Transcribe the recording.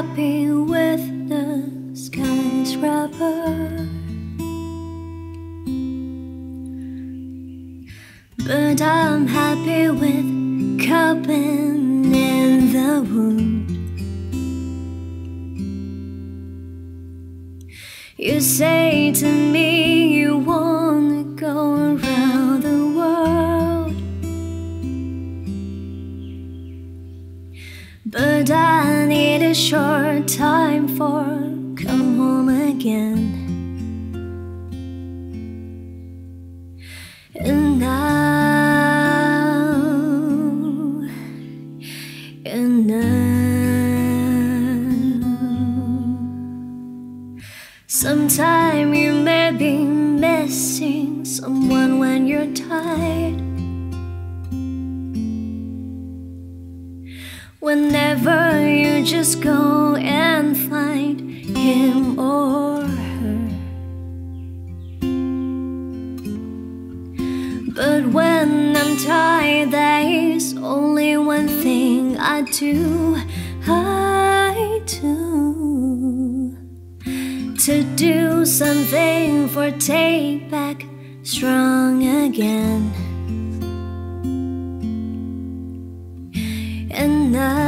happy with the skyscraper. But I'm happy with cupping in the wound. You say to me But I need a short time for come home again. And now, and now, sometime you may be missing someone when you're tired. Whenever you just go and find him or her. But when I'm tired, there's only one thing I do. I do to do something for take back strong again. And now,